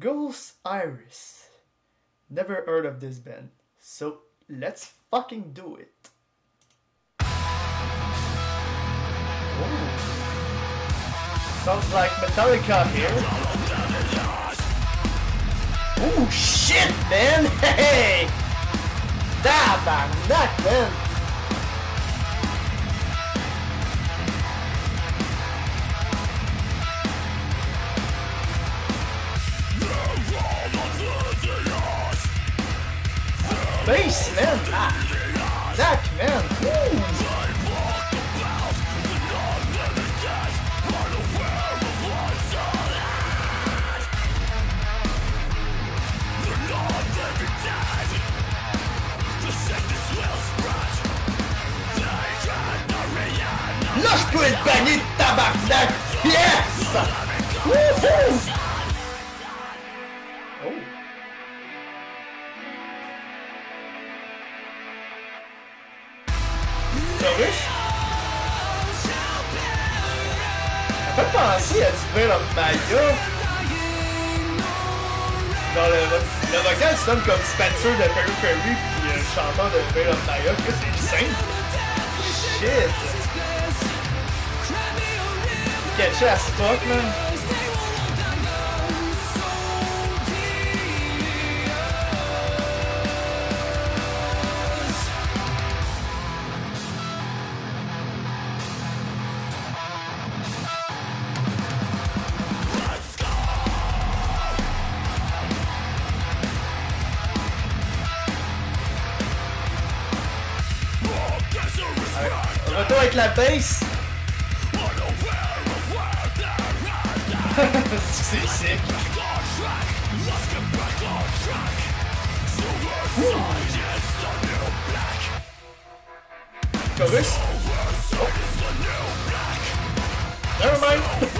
Ghost Iris. Never heard of this band. So let's fucking do it. Sounds like Metallica here. Ooh, shit, man! Hey! Tabarnak, man! Bass, man! Ah, Zach, man! Woo. Lâche-toi le panier de tabarnak! Yes! Wouhou! Chorus? Ça fait penser à du Veil of Maya. Dans le, le vocal sonne comme Spencer de Periphery puis le chanteur de Veil of Maya, que c'est simple. Shit! Catché as fuck, man. Retour avec la bass. c'est. Oh. Never.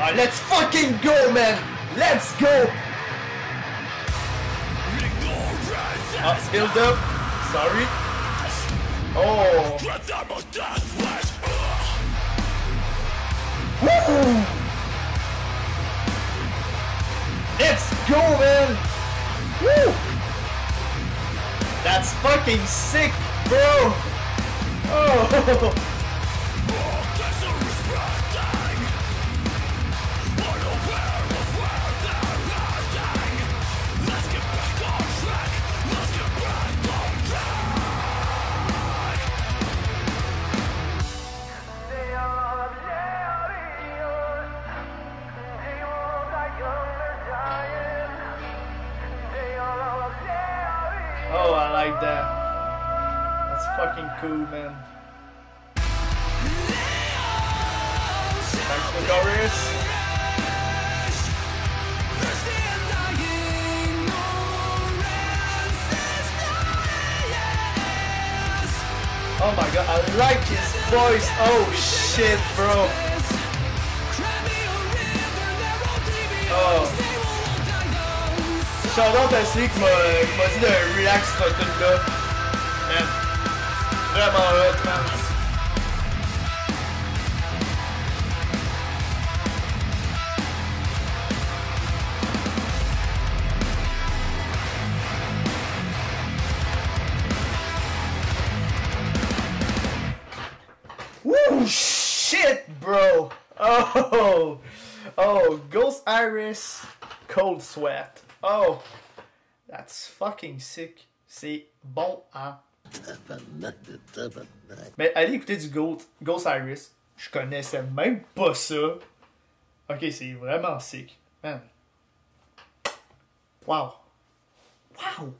Ah, let's fucking go, man! Let's go! Ah, build up. Sorry. Oh. Woo! Let's go, man! Woo! That's fucking sick, bro! Oh! like that. That's fucking cool, man. Thanks for chorus. Oh my god, I like his voice. Oh shit, bro. Oh. À celui qui m'a dit de relax cette tune là Man. Vraiment hot, man. Shit, bro! Oh! Oh, Ghost Iris, Cold Sweat. Oh! That's fucking sick. C'est bon, hein? Mais allez écouter du Ghost, Ghost Iris. Je connaissais même pas ça. Ok, c'est vraiment sick. Man. Wow. Wow!